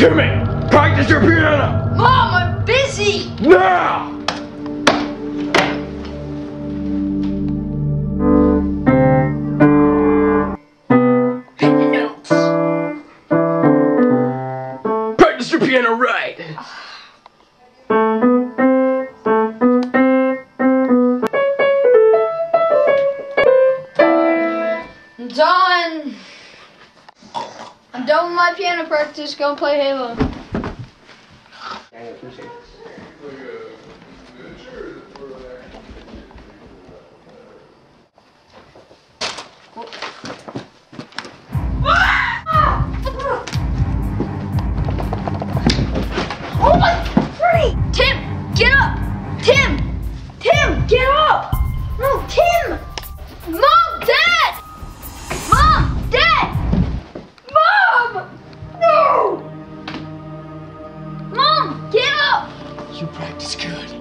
Timmy, practice your piano! Mom, I'm busy. Now! Practice your piano right! Done. I'm done with my piano practice. Go play Halo. Practice good.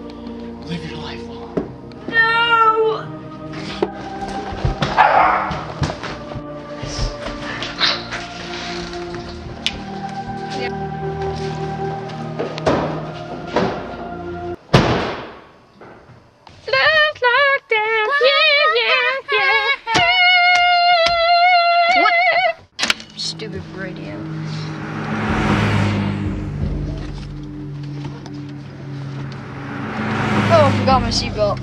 Forgot my seatbelt.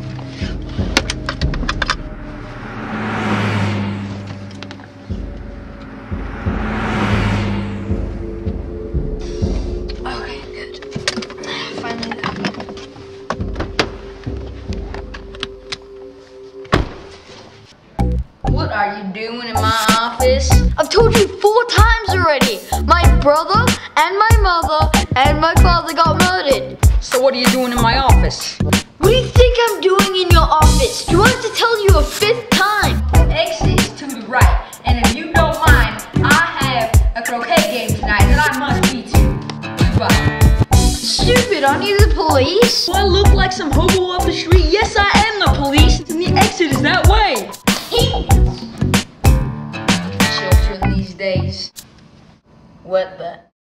Okay, good. Finally. What are you doing in my office? I've told you four times already. My brother and my mother and my father got murdered. So what are you doing in my office? What do you think I'm doing in your office? Do you want to tell you a fifth time? Exit is to the right, and if you don't mind, I have a croquet game tonight that I must be to. Goodbye. Stupid, aren't you the police? Do I look like some hobo up the street? Yes, I am the police, and the exit is that way. Children these days. What the?